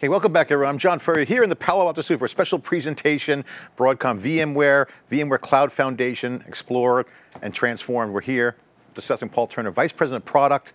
Hey, welcome back everyone. I'm John Furrier here in the Palo Alto Studio for a special presentation, Broadcom VMware, VMware Cloud Foundation, Explore and Transform. We're here discussing Paul Turner, Vice President of Product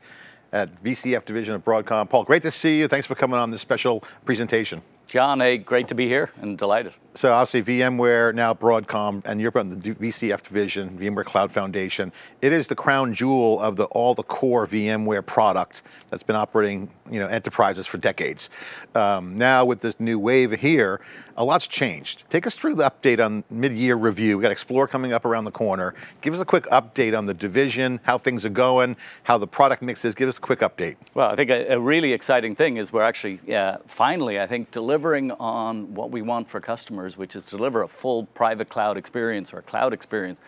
at VCF Division of Broadcom. Paul, great to see you. Thanks for coming on this special presentation. John, hey, great to be here and delighted. So obviously VMware, now Broadcom, and you're on the VCF division, VMware Cloud Foundation. It is the crown jewel of the, all the core VMware product that's been operating you know, enterprises for decades. Um, now with this new wave here, a lot's changed. Take us through the update on mid-year review. We got Explore coming up around the corner. Give us a quick update on the division, how things are going, how the product mix is. Give us a quick update. Well, I think a, a really exciting thing is we're actually, yeah, finally, I think, delivering on what we want for customers customers, which is deliver a full private cloud experience or a cloud experience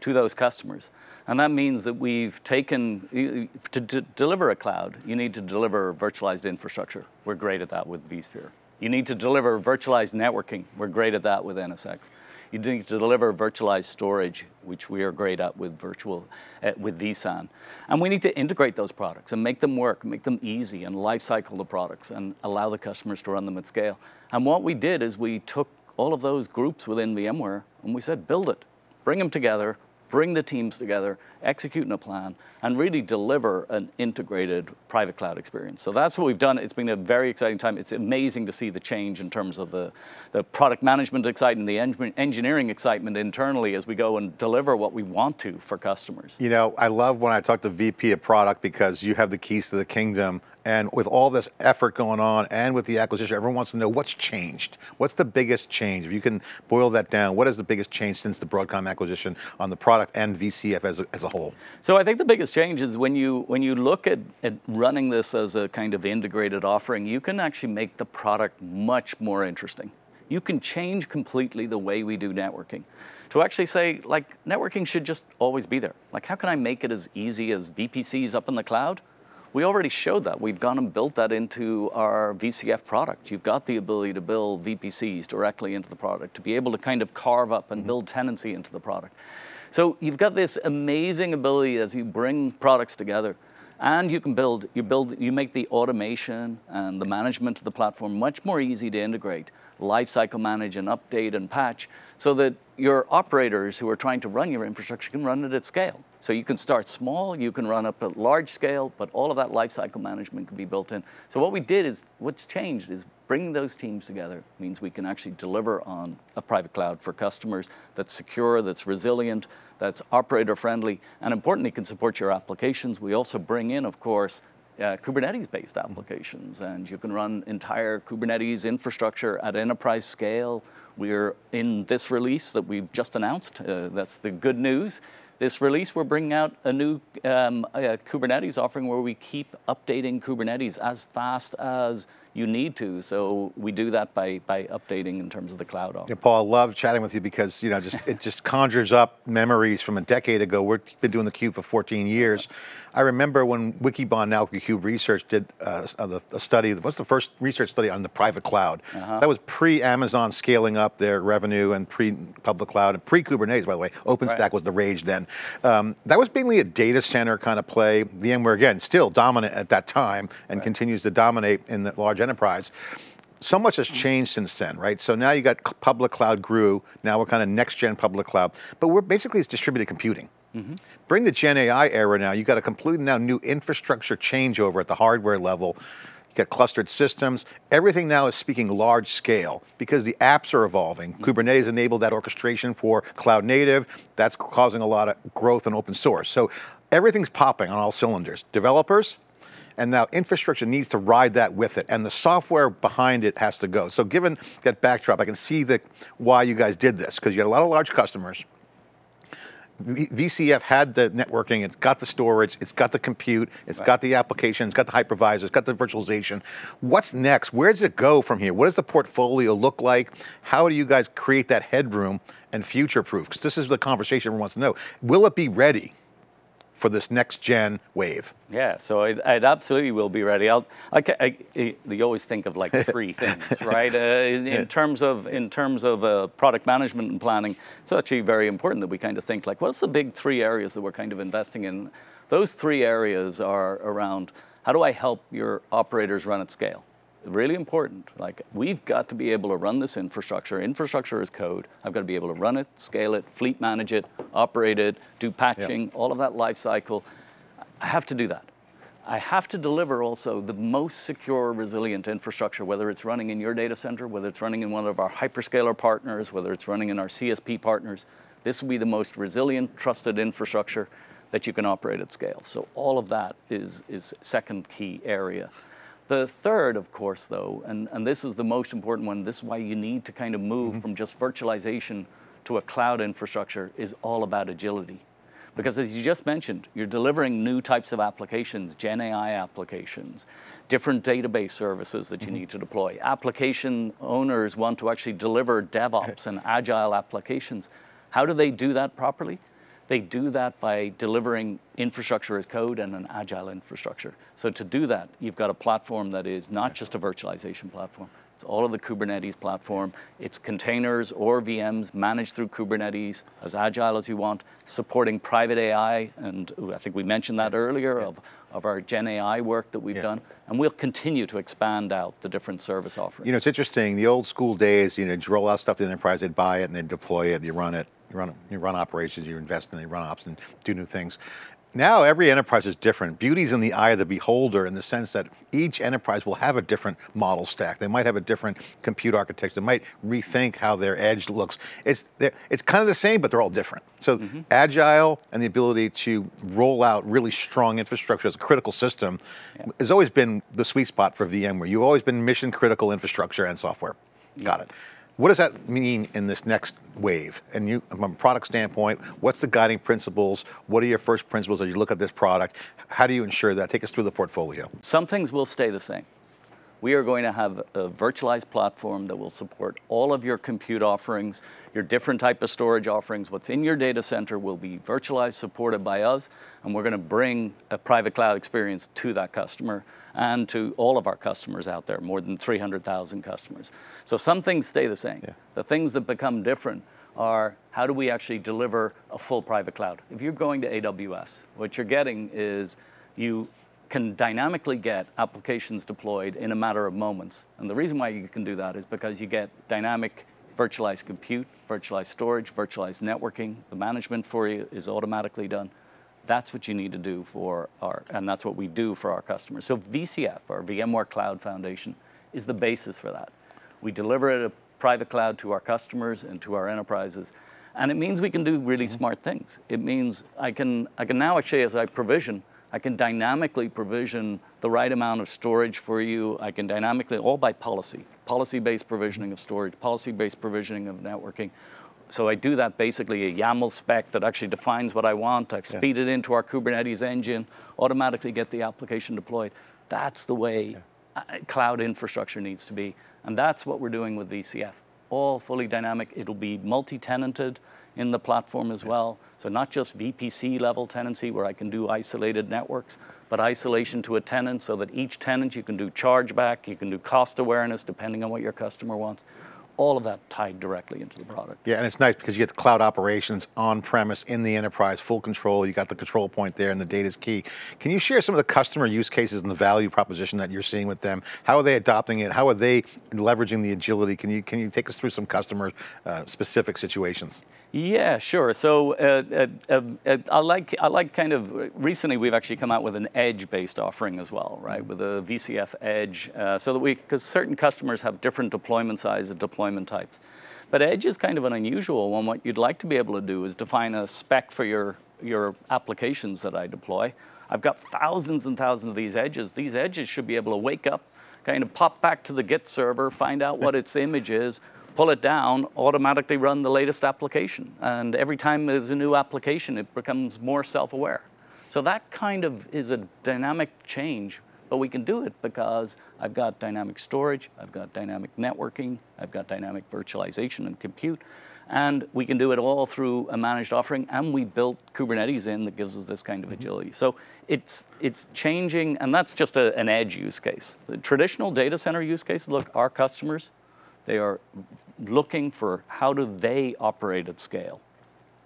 to those customers. And that means that we've taken, to deliver a cloud, you need to deliver virtualized infrastructure. We're great at that with vSphere. You need to deliver virtualized networking. We're great at that with NSX. You need to deliver virtualized storage, which we are great at with virtual, uh, with vSAN. And we need to integrate those products and make them work, make them easy and lifecycle the products and allow the customers to run them at scale. And what we did is we took all of those groups within VMware, and we said, build it, bring them together, bring the teams together, execute in a plan, and really deliver an integrated private cloud experience. So that's what we've done. It's been a very exciting time. It's amazing to see the change in terms of the, the product management excitement, the en engineering excitement internally as we go and deliver what we want to for customers. You know, I love when I talk to VP of product because you have the keys to the kingdom and with all this effort going on and with the acquisition, everyone wants to know what's changed. What's the biggest change? If you can boil that down, what is the biggest change since the Broadcom acquisition on the product and VCF as a, as a whole? So I think the biggest change is when you, when you look at, at running this as a kind of integrated offering, you can actually make the product much more interesting. You can change completely the way we do networking. To actually say, like, networking should just always be there. Like, how can I make it as easy as VPCs up in the cloud? We already showed that. We've gone and built that into our VCF product. You've got the ability to build VPCs directly into the product, to be able to kind of carve up and mm -hmm. build tenancy into the product. So you've got this amazing ability as you bring products together and you can build, you build, you make the automation and the management of the platform much more easy to integrate lifecycle manage and update and patch so that your operators who are trying to run your infrastructure can run it at scale. So you can start small, you can run up at large scale, but all of that lifecycle management can be built in. So what we did is, what's changed is bringing those teams together means we can actually deliver on a private cloud for customers that's secure, that's resilient, that's operator friendly, and importantly can support your applications. We also bring in, of course, uh, Kubernetes-based applications, and you can run entire Kubernetes infrastructure at enterprise scale. We're in this release that we've just announced. Uh, that's the good news. This release, we're bringing out a new um, a Kubernetes offering where we keep updating Kubernetes as fast as you need to. So we do that by, by updating in terms of the cloud. Yeah, Paul, love chatting with you because you know just it just conjures up memories from a decade ago. We've been doing the Cube for 14 years. I remember when Wikibon, now Cube Research, did uh, a study, what's the first research study on the private cloud? Uh -huh. That was pre-Amazon scaling up their revenue and pre-public cloud and pre-Kubernetes, by the way. OpenStack right. was the rage then. Um, that was mainly a data center kind of play. VMware, again, still dominant at that time and right. continues to dominate in the large enterprise so much has changed since then, right? So now you got public cloud grew, now we're kind of next gen public cloud, but we're basically it's distributed computing. Mm -hmm. Bring the Gen AI era now, you got a completely now new infrastructure changeover at the hardware level. You got clustered systems. Everything now is speaking large scale because the apps are evolving. Mm -hmm. Kubernetes enabled that orchestration for cloud native. That's causing a lot of growth in open source. So everything's popping on all cylinders. Developers, and now infrastructure needs to ride that with it, and the software behind it has to go. So given that backdrop, I can see the, why you guys did this, because you had a lot of large customers, VCF had the networking, it's got the storage, it's got the compute, it's right. got the application, it's got the hypervisor, it's got the virtualization. What's next? Where does it go from here? What does the portfolio look like? How do you guys create that headroom and future-proof? Because this is the conversation everyone wants to know. Will it be ready? For this next gen wave? Yeah, so it, it absolutely will be ready. I'll, I, I, I, you always think of like three things, right? Uh, in, in, terms of in terms of uh, product management and planning, it's actually very important that we kind of think like, what's the big three areas that we're kind of investing in? Those three areas are around how do I help your operators run at scale? Really important. Like we've got to be able to run this infrastructure. Infrastructure is code. I've got to be able to run it, scale it, fleet manage it, operate it, do patching, all of that life cycle. I have to do that. I have to deliver also the most secure, resilient infrastructure, whether it's running in your data center, whether it's running in one of our hyperscaler partners, whether it's running in our CSP partners. This will be the most resilient, trusted infrastructure that you can operate at scale. So all of that is, is second key area. The third, of course, though, and, and this is the most important one, this is why you need to kind of move mm-hmm. from just virtualization to a cloud infrastructure, is all about agility. Because as you just mentioned, you're delivering new types of applications, Gen AI applications, different database services that you mm-hmm. need to deploy. Application owners want to actually deliver DevOps and agile applications. How do they do that properly? They do that by delivering infrastructure as code and an agile infrastructure. So to do that, you've got a platform that is not just a virtualization platform, it's all of the Kubernetes platform. It's containers or VMs managed through Kubernetes, as agile as you want, supporting private AI, and I think we mentioned that earlier of, of our Gen AI work that we've yeah. done, and we'll continue to expand out the different service offerings. You know, it's interesting, the old school days, you know, you roll out stuff to the enterprise, they'd buy it and then deploy it, and you run it, you run, you run operations, you invest in it, you run ops and do new things now every enterprise is different. Beauty's in the eye of the beholder in the sense that each enterprise will have a different model stack. They might have a different compute architecture. They might rethink how their edge looks. It's, it's kind of the same, but they're all different. So mm-hmm. agile and the ability to roll out really strong infrastructure as a critical system yeah. has always been the sweet spot for VMware. You've always been mission critical infrastructure and software. Yes. Got it. What does that mean in this next wave? And you, from a product standpoint, what's the guiding principles? What are your first principles as you look at this product? How do you ensure that? Take us through the portfolio. Some things will stay the same. We are going to have a virtualized platform that will support all of your compute offerings, your different type of storage offerings. What's in your data center will be virtualized, supported by us, and we're going to bring a private cloud experience to that customer and to all of our customers out there, more than 300,000 customers. So some things stay the same. Yeah. The things that become different are how do we actually deliver a full private cloud? If you're going to AWS, what you're getting is you can dynamically get applications deployed in a matter of moments. And the reason why you can do that is because you get dynamic virtualized compute, virtualized storage, virtualized networking. The management for you is automatically done. That's what you need to do for our, and that's what we do for our customers. So VCF, our VMware Cloud Foundation, is the basis for that. We deliver it a private cloud to our customers and to our enterprises. And it means we can do really mm-hmm. smart things. It means I can, I can now actually, as I provision, I can dynamically provision the right amount of storage for you. I can dynamically, all by policy, policy-based provisioning of storage, policy-based provisioning of networking, so I do that basically a YAML spec that actually defines what I want. I yeah. feed it into our Kubernetes engine, automatically get the application deployed. That's the way yeah. Cloud infrastructure needs to be. And that's what we're doing with VCF. All fully dynamic. It'll be multi-tenanted in the platform as well. So not just VPC level tenancy where I can do isolated networks, but isolation to a tenant so that each tenant you can do chargeback, you can do cost awareness depending on what your customer wants all of that tied directly into the product. Yeah, and it's nice because you get the cloud operations on premise in the enterprise, full control. You got the control point there, and the data is key. Can you share some of the customer use cases and the value proposition that you're seeing with them? How are they adopting it? How are they leveraging the agility? Can you can you take us through some customer uh, specific situations? Yeah, sure. So uh, uh, uh, I like I like kind of recently we've actually come out with an edge-based offering as well, right? Mm-hmm. With a VCF edge, uh, so that we because certain customers have different deployment sizes, deployment types. But edge is kind of an unusual one. What you'd like to be able to do is define a spec for your your applications that I deploy. I've got thousands and thousands of these edges. These edges should be able to wake up, kind of pop back to the Git server, find out what its image is, pull it down, automatically run the latest application. And every time there's a new application, it becomes more self-aware. So that kind of is a dynamic change, but we can do it because I've got dynamic storage, I've got dynamic networking, I've got dynamic virtualization and compute, and we can do it all through a managed offering, and we built Kubernetes in that gives us this kind of mm-hmm. agility. So it's, it's changing, and that's just a, an edge use case. The traditional data center use cases, look, our customers, they are looking for how do they operate at scale.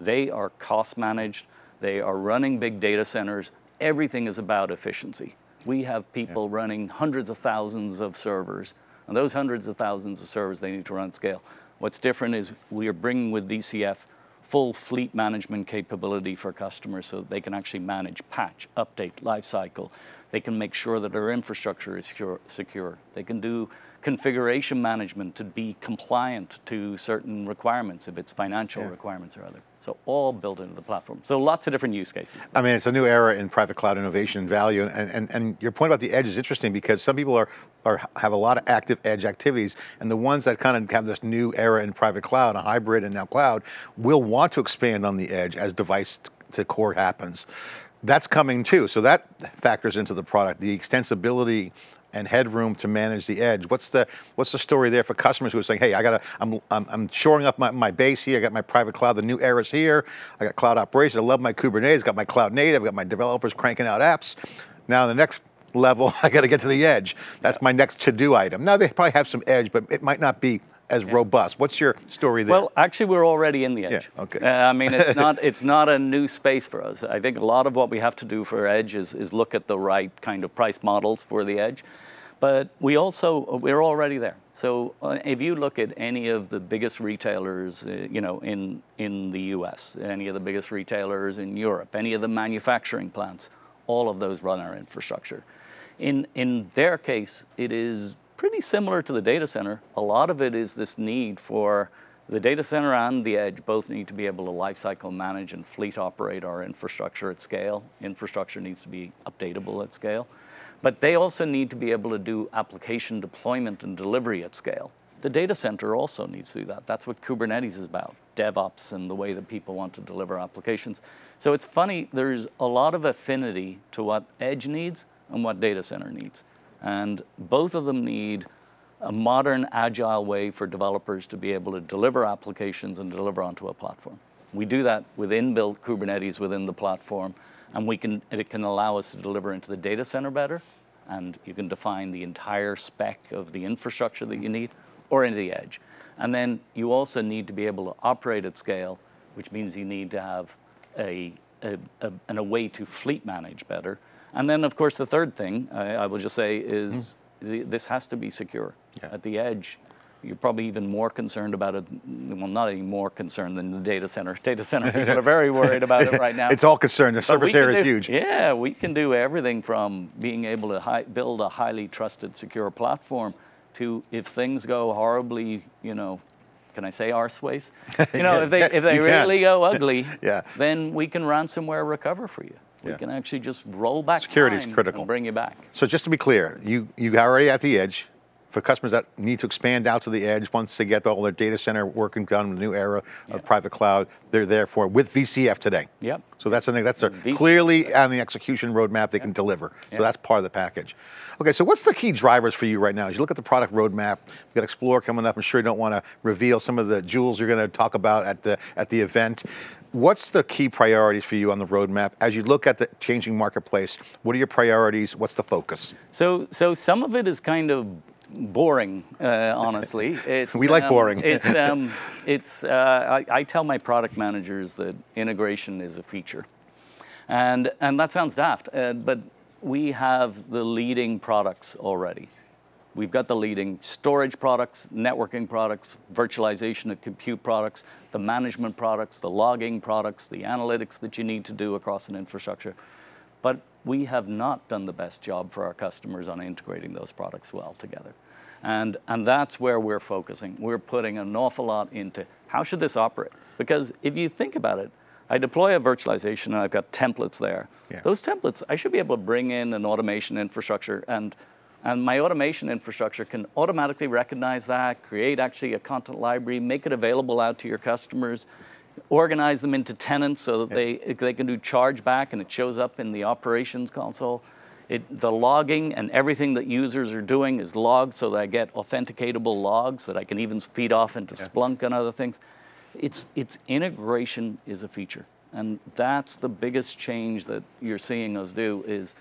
They are cost managed, they are running big data centers, everything is about efficiency. We have people running hundreds of thousands of servers, and those hundreds of thousands of servers they need to run at scale. What's different is we are bringing with VCF full fleet management capability for customers so they can actually manage patch, update, lifecycle. They can make sure that their infrastructure is secure. They can do configuration management to be compliant to certain requirements if it's financial Yeah. requirements or other. So all built into the platform. So lots of different use cases. I mean, it's a new era in private cloud innovation and value, and, and, and your point about the edge is interesting because some people are, are have a lot of active edge activities, and the ones that kind of have this new era in private cloud, a hybrid and now cloud, will want to expand on the edge as device to core happens. That's coming too, so that factors into the product, the extensibility and headroom to manage the edge. What's the what's the story there for customers who are saying, hey, I got to, I'm, I'm, I'm shoring up my, my base here, I got my private cloud, the new era's here, I got cloud operations, I love my Kubernetes, got my cloud native, got my developers cranking out apps. Now the next level, I got to get to the edge. That's my next to-do item. Now they probably have some edge, but it might not be as robust. What's your story there? Well, actually, we're already in the edge. okay. Uh, I mean, it's not it's not a new space for us. I think a lot of what we have to do for edge is is look at the right kind of price models for the edge, but we also we're already there. So uh, if you look at any of the biggest retailers, uh, you know, in in the U.S., any of the biggest retailers in Europe, any of the manufacturing plants, all of those run our infrastructure. In in their case, it is pretty similar to the data center. A lot of it is this need for the data center and the edge both need to be able to lifecycle manage and fleet operate our infrastructure at scale. Infrastructure needs to be updatable at scale. But they also need to be able to do application deployment and delivery at scale. The data center also needs to do that. That's what Kubernetes is about, DevOps and the way that people want to deliver applications. So it's funny, there's a lot of affinity to what edge needs and what data center needs. And both of them need a modern, agile way for developers to be able to deliver applications and deliver onto a platform. We do that with inbuilt Kubernetes within the platform, and we can, it can allow us to deliver into the data center better, and you can define the entire spec of the infrastructure that you need, or into the edge. And then you also need to be able to operate at scale, which means you need to have a, a, a, a way to fleet manage better. And then, of course, the third thing I, I will just say is hmm. the, this has to be secure. Yeah. At the edge, you're probably even more concerned about it. Well, not any more concerned than the data center. Data center people are very worried about it right now. it's all concerned. The surface area is huge. Yeah, we can do everything from being able to hi- build a highly trusted, secure platform to if things go horribly, you know, can I say arseways? You know, Yeah, if they if they really go ugly, Yeah. then we can ransomware recover for you. We Yeah. can actually just roll back Security is critical. and bring you back. So just to be clear, you you are already at the edge. For customers that need to expand out to the edge, once they get all their data center working done, in the new era of private cloud, they're there for with VCF today. Yep. So that's something that's a, VCF, clearly on the execution roadmap they can deliver. So Yeah. that's part of the package. Okay, so what's the key drivers for you right now? As you look at the product roadmap, we've got Explore coming up. I'm sure you don't want to reveal some of the jewels you're going to talk about at the at the event. What's the key priorities for you on the roadmap as you look at the changing marketplace? What are your priorities? What's the focus? So, so some of it is kind of boring, uh, honestly. It's, We like um, boring. It's, um, it's. Uh, I, I tell my product managers that integration is a feature, and and that sounds daft, uh, but we have the leading products already. We've got the leading storage products, networking products, virtualization and compute products, the management products, the logging products, the analytics that you need to do across an infrastructure. But we have not done the best job for our customers on integrating those products well together. And, and that's where we're focusing. We're putting an awful lot into how should this operate? Because if you think about it, I deploy a virtualization and I've got templates there. Yeah. Those templates, I should be able to bring in an automation infrastructure and and my automation infrastructure can automatically recognize that, create actually a content library, make it available out to your customers, organize them into tenants so that they, they can do chargeback and it shows up in the operations console. It, the logging and everything that users are doing is logged so that I get authenticatable logs that I can even feed off into Splunk and other things. It's, it's integration is a feature. And that's the biggest change that you're seeing us do is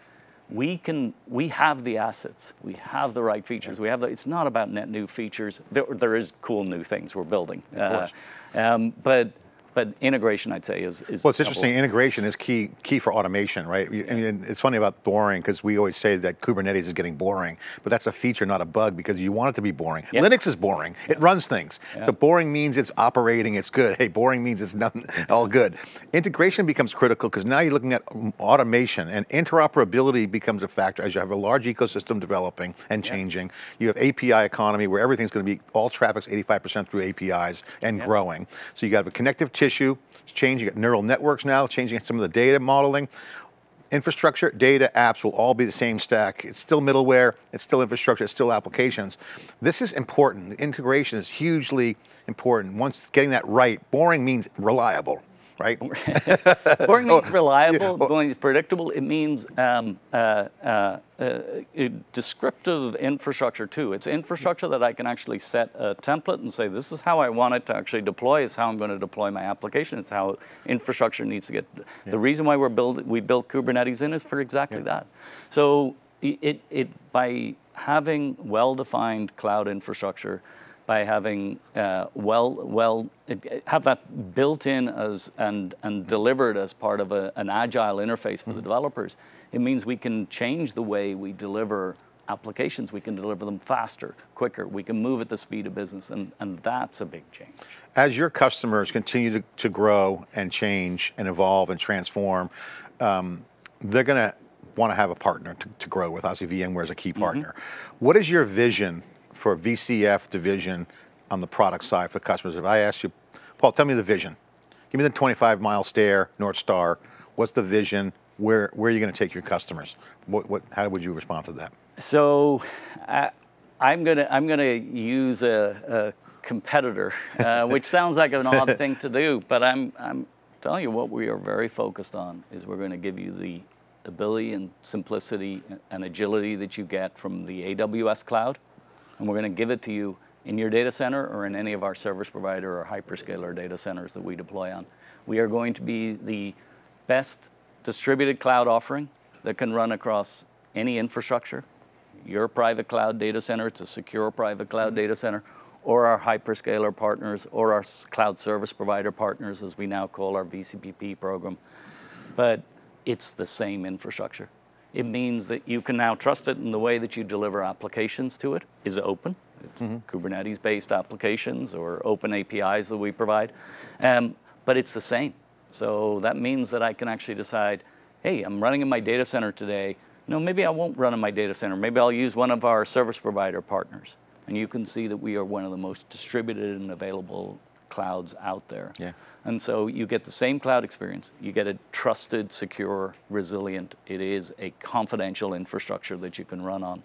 we can we have the assets. We have the right features. We have the, it's not about net new features. There, there is cool new things we're building. Uh, course. um, but but integration, I'd say, is is. Well, it's interesting. Integration is key key for automation, right? You- I mean, it's funny about boring because we always say that Kubernetes is getting boring, but that's a feature, not a bug, because you want it to be boring. Yes. Linux is boring; it runs things. So boring means it's operating, it's good. Hey, boring means it's nothing, all good. Integration becomes critical because now you're looking at automation and interoperability becomes a factor as you have a large ecosystem developing and changing. You have API economy where everything's going to be all traffic's 85% through APIs and growing. So you got a connective tissue, it's changing. You got neural networks now, changing some of the data modeling. Infrastructure, data, apps will all be the same stack. It's still middleware, it's still infrastructure, it's still applications. This is important. Integration is hugely important. Once getting that right, boring means reliable, right? Boring means reliable. Oh, well- boring means predictable. It means um, uh, uh, uh, descriptive infrastructure too. It's infrastructure that I can actually set a template and say, this is how I want it to actually deploy. Is how I'm going to deploy my application. It's how infrastructure needs to get. The reason why we're build, we built Kubernetes in is for exactly that. So it, it by having well-defined cloud infrastructure by having uh, well, well, have that built in as and and delivered as part of a, an agile interface for the developers. It means we can change the way we deliver applications. We can deliver them faster, quicker. We can move at the speed of business, and and that's a big change. As your customers continue to, to grow and change and evolve and transform, um, they're going to want to have a partner to, to grow with. Obviously, VMware is a key partner. What is your vision for VCF division on the product side for customers? If I ask you, Paul, tell me the vision. Give me the 25 mile stare, North Star. What's the vision? Where, where are you going to take your customers? What, what, how would you respond to that? So, uh, I'm gonna I'm gonna use a, a competitor, uh, which sounds like an odd thing to do, but I'm I'm telling you what we are very focused on is we're going to give you the ability and simplicity and agility that you get from the AWS cloud, and we're going to give it to you in your data center or in any of our service provider or hyperscaler data centers that we deploy on. We are going to be the best distributed cloud offering that can run across any infrastructure, your private cloud data center, it's a secure private cloud data center, or our hyperscaler partners, or our cloud service provider partners, as we now call our VCPP program. But it's the same infrastructure. It means that you can now trust it in the way that you deliver applications to it is it open. It's Kubernetes-based applications or open APIs that we provide, um, but it's the same. So that means that I can actually decide, hey, I'm running in my data center today. No, maybe I won't run in my data center. Maybe I'll use one of our service provider partners. And you can see that we are one of the most distributed and available clouds out there. Yeah. And so you get the same cloud experience. You get a trusted, secure, resilient. It is a confidential infrastructure that you can run on.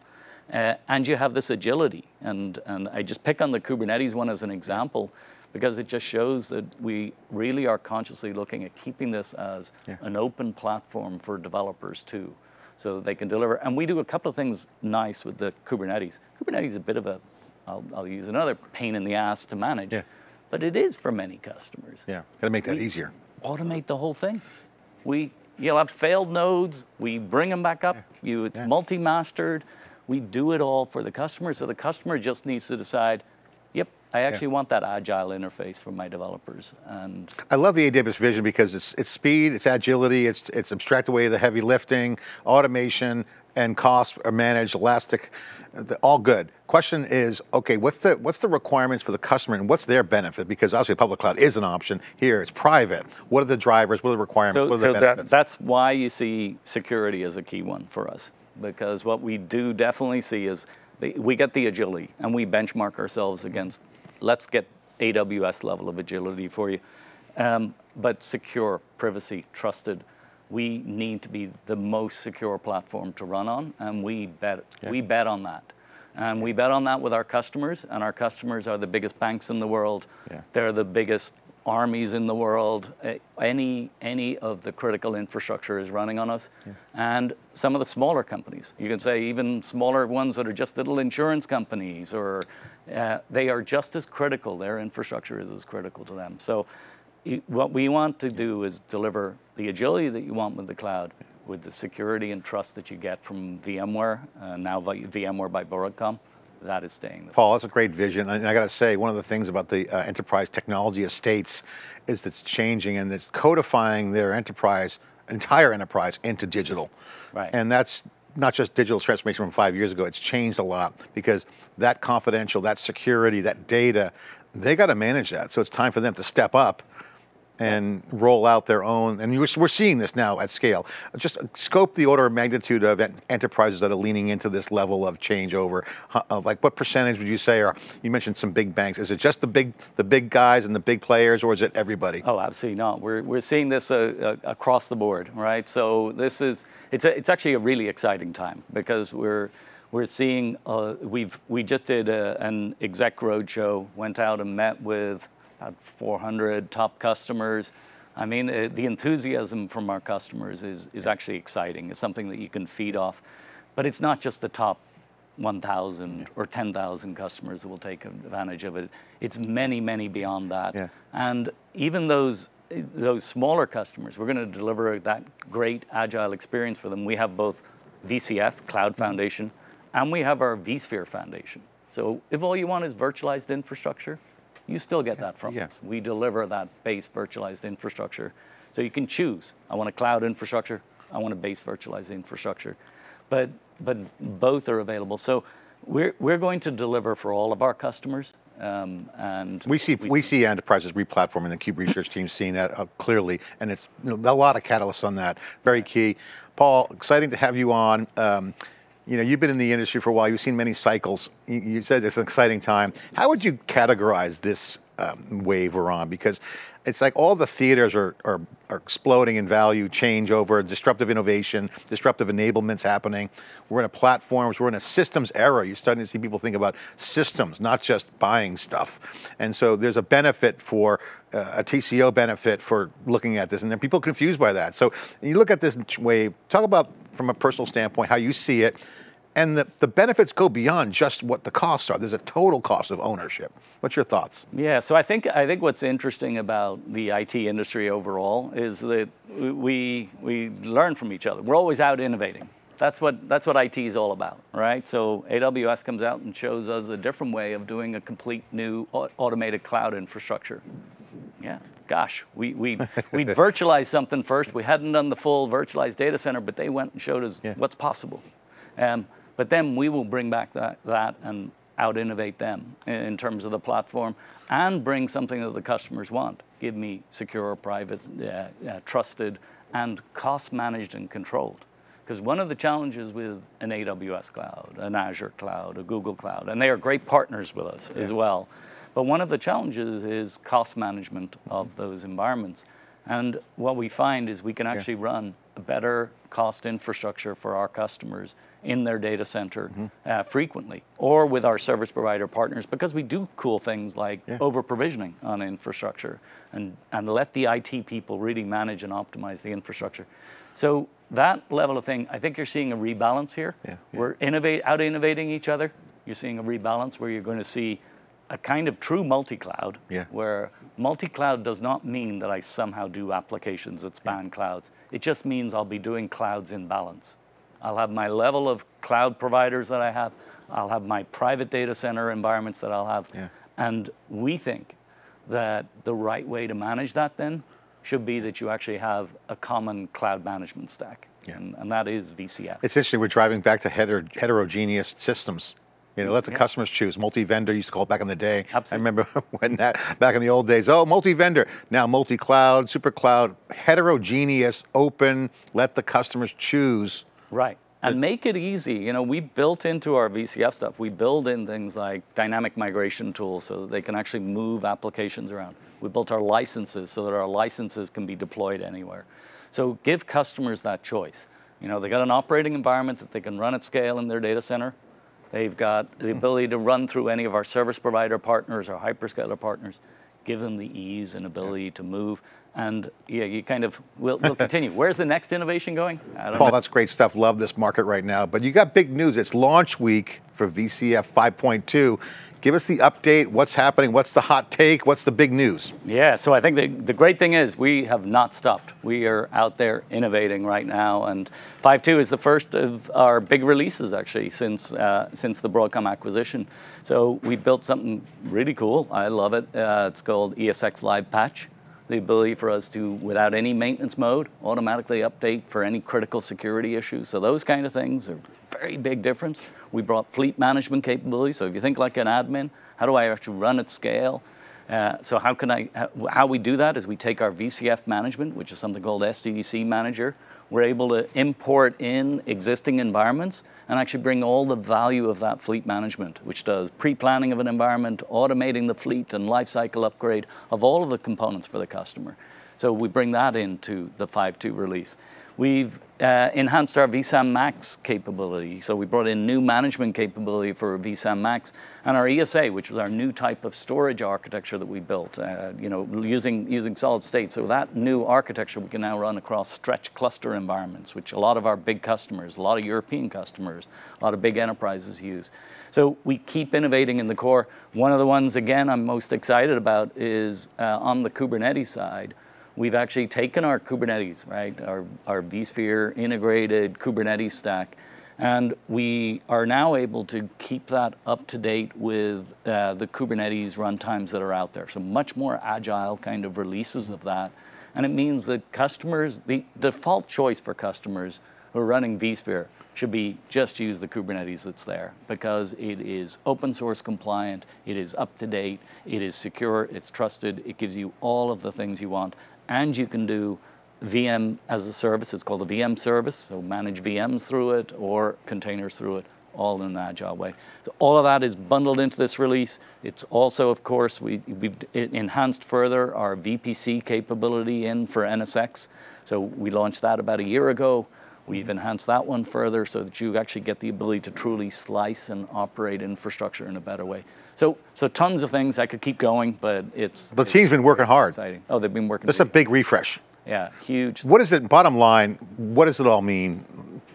Uh, and you have this agility. And, and I just pick on the Kubernetes one as an example because it just shows that we really are consciously looking at keeping this as Yeah. an open platform for developers too. So that they can deliver. And we do a couple of things nice with the Kubernetes. Kubernetes is a bit of a, I'll, I'll use another pain in the ass to manage. Yeah. But it is for many customers Yeah, got to make that easier. automate the whole thing. We, you'll have failed nodes. We bring them back up. You, it's Yeah. multi-mastered. We do it all for the customer. So the customer just needs to decide, yep, I actually want that agile interface for my developers. And I love the AWS vision because it's it's speed, it's agility, it's it's abstract away the heavy lifting, automation, and costs are managed, elastic, all good. Question is, okay, what's the what's the requirements for the customer and what's their benefit? Because obviously public cloud is an option. Here it's private. What are the drivers? What are the requirements? so, what are the so that, that's why you see security as a key one for us. Because what we do definitely see is the, we get the agility and we benchmark ourselves against, let's get AWS level of agility for you. Um, but secure, privacy, trusted. We need to be the most secure platform to run on, and we bet, we bet on that. And we bet on that with our customers, and our customers are the biggest banks in the world. Yeah. They're the biggest armies in the world. Any, any of the critical infrastructure is running on us. And some of the smaller companies, you can say even smaller ones that are just little insurance companies, or uh, they are just as critical. Their infrastructure is as critical to them. So what we want to do is deliver the agility that you want with the cloud, with the security and trust that you get from VMware, uh, now VMware by Broadcom, that is staying the same. Paul, that's a great vision. And I got to say, one of the things about the uh, enterprise technology estates is that it's changing and it's codifying their enterprise, entire enterprise, into digital. Right. And that's not just digital transformation from five years ago, it's changed a lot because that confidential, that security, that data, they got to manage that. So it's time for them to step up and roll out their own, and we're, seeing this now at scale. Just scope the order of magnitude of enterprises that are leaning into this level of changeover. Of like, what percentage would you say? Or you mentioned some big banks. Is it just the big, the big guys and the big players, or is it everybody? Oh, absolutely not. We're, we're seeing this uh, uh, across the board, right? So this is it's a, it's actually a really exciting time because we're we're seeing uh, we've we just did a, an exec roadshow, went out and met with about 400 top customers. I mean, uh, the enthusiasm from our customers is is actually exciting. It's something that you can feed off, but it's not just the top 1,000 or 10,000 customers that will take advantage of it. It's many, many beyond that. Yeah. And even those those smaller customers, we're going to deliver that great agile experience for them. We have both VCF Cloud Foundation, and we have our vSphere Foundation. So if all you want is virtualized infrastructure, you still get that from yeah. us. We deliver that base virtualized infrastructure. So you can choose. I want a cloud infrastructure. I want a base virtualized infrastructure. But but both are available. So we're we're going to deliver for all of our customers. Um, and We see we see enterprises replatforming. The Cube Research team seeing that uh, clearly, and it's you know, a lot of catalysts on that. Very key. Paul, exciting to have you on. Um, you know, you've been in the industry for a while. You've seen many cycles. You, said it's an exciting time. How would you categorize this um, wave we're on? Because it's like all the theaters are, are, are exploding in value, changeover, disruptive innovation, disruptive enablements happening. We're in a platforms, we're in a systems era. You're starting to see people think about systems, not just buying stuff. And so there's a benefit for uh, a TCO benefit for looking at this, and then people confused by that. So you look at this wave. Talk about from a personal standpoint how you see it, and the, the benefits go beyond just what the costs are. There's a total cost of ownership. What's your thoughts? Yeah, so I think I think what's interesting about the IT industry overall is that we we learn from each other. We're always out innovating. That's what that's what IT is all about, right? So AWS comes out and shows us a different way of doing a complete new automated cloud infrastructure. Yeah, gosh, we we we virtualized something first. We hadn't done the full virtualized data center, but they went and showed us Yeah. what's possible. Um, but then we will bring back that, that and out innovate them in, terms of the platform and bring something that the customers want. Give me secure, private, uh, uh, trusted, and cost managed and controlled. Because one of the challenges with an AWS cloud, an Azure cloud, a Google cloud, and they are great partners with us as well. But one of the challenges is cost management of those environments. And what we find is we can actually run a better cost infrastructure for our customers in their data center uh, frequently or with our service provider partners because we do cool things like over provisioning on infrastructure and, and let the IT people really manage and optimize the infrastructure. So that level of thing, I think you're seeing a rebalance here. Yeah, yeah. We're innovate, out innovating each other. You're seeing a rebalance where you're going to see a kind of true multi-cloud Yeah. where multi-cloud does not mean that I somehow do applications that span clouds. It just means I'll be doing clouds in balance. I'll have my level of cloud providers that I have. I'll have my private data center environments that I'll have. Yeah. And we think that the right way to manage that then should be that you actually have a common cloud management stack. Yeah. And, and that is VCF. It's interesting. We're driving back to heter- heterogeneous systems. You know, let the Yeah. customers choose. Multi-vendor used to call it back in the day. Absolutely. I remember when that back in the old days. Oh, multi-vendor. Now multi-cloud, super cloud, heterogeneous, open. Let the customers choose. Right. And make it easy. You know, we built into our VCF stuff, we build in things like dynamic migration tools so that they can actually move applications around. We built our licenses so that our licenses can be deployed anywhere. So give customers that choice. You know, they got an operating environment that they can run at scale in their data center. They've got the mm-hmm. ability to run through any of our service provider partners or hyperscaler partners. Give them the ease and ability to move. And yeah, you kind of will will continue. Where's the next innovation going? I don't Paul, know. that's great stuff. Love this market right now. But you got big news. It's launch week for VCF 5.2. Give us the update. What's happening? What's the hot take? What's the big news? Yeah, so I think the, the great thing is we have not stopped. We are out there innovating right now, and 5.2 is the first of our big releases actually since uh, since the Broadcom acquisition. So we built something really cool. I love it. Uh, it's called ESX Live Patch. The ability for us to, without any maintenance mode, automatically update for any critical security issues. So those kind of things are very big difference. We brought fleet management capability. So if you think like an admin, how do I actually run at scale? Uh, so how can I, how, we do that is we take our VCF management, which is something called SDDC Manager. We're able to import in existing environments and actually bring all the value of that fleet management, which does pre-planning of an environment, automating the fleet and lifecycle upgrade of all of the components for the customer. So we bring that into the 5.2 release. We've uh, enhanced our vSAN Max capability. So we brought in new management capability for vSAN Max and our ESA, which was our new type of storage architecture that we built, uh, you know, using, using solid state. So that new architecture we can now run across stretch cluster environments, which a lot of our big customers, a lot of European customers, a lot of big enterprises use. So we keep innovating in the core. One of the ones, again, I'm most excited about is uh, on the Kubernetes side we've actually taken our Kubernetes, right, our, our vSphere integrated Kubernetes stack, and we are now able to keep that up to date with uh, the Kubernetes runtimes that are out there. So much more agile kind of releases of that. And it means that customers, the default choice for customers who are running vSphere should be just use the Kubernetes that's there because it is open source compliant, it is up to date, it is secure, it's trusted, it gives you all of the things you want, and you can do VM as a service. It's called a VM service, so manage VMs through it or containers through it, all in an agile way. So all of that is bundled into this release. It's also, of course, we, we've enhanced further our VPC capability in for NSX. So we launched that about a year ago. We've enhanced that one further so that you actually get the ability to truly slice and operate infrastructure in a better way. So, so tons of things. I could keep going, but it's The team's been working hard. exciting. Oh, they've been working. That's a big refresh. yeah, huge. What is it, bottom line, what does it all mean?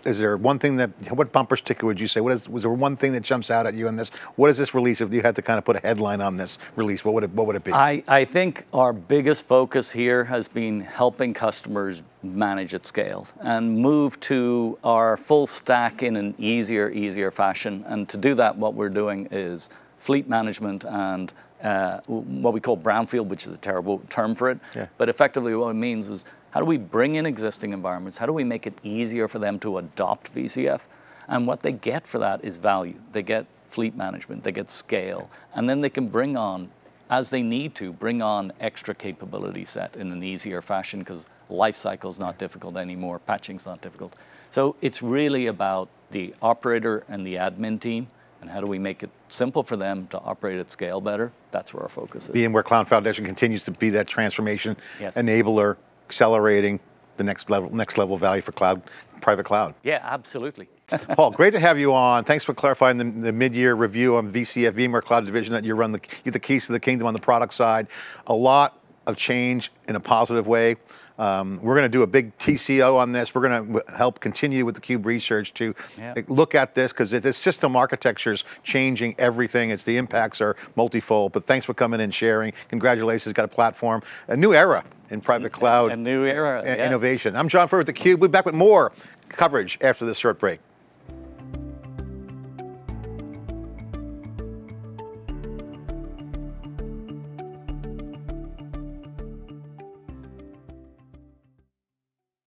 Is there one thing that, what bumper sticker would you say? What is, was there one thing that jumps out at you in this? What is this release? If you had to kind of put a headline on this release, what would it, what would it be? I, I think our biggest focus here has been helping customers manage at scale and move to our full stack in an easier, easier fashion. And to do that, what we're doing is fleet management and uh, what we call brownfield, which is a terrible term for it. Yeah. But effectively, what it means is how do we bring in existing environments? How do we make it easier for them to adopt VCF? And what they get for that is value. They get fleet management, they get scale, and then they can bring on, as they need to, bring on extra capability set in an easier fashion because life cycle's not difficult anymore, patching's not difficult. So it's really about the operator and the admin team and how do we make it simple for them to operate at scale better? That's where our focus is. VMware Cloud Foundation continues to be that transformation Yes. enabler, accelerating the next level, next level value for cloud, private cloud. yeah, absolutely. Paul, great to have you on. Thanks for clarifying the, the mid-year review on VCF, VMware Cloud Division, that you run the, you're the keys to the kingdom on the product side. A lot of change in a positive way. Um, we're going to do a big TCO on this. We're going to help continue with the Cube research to Yeah. look at this because the system architecture's changing everything. It's the impacts are multifold. But thanks for coming and sharing. Congratulations, got a platform, a new era in private cloud A new era. yes. innovation. I'm John Furrier with theCUBE. We'll be back with more coverage after this short break.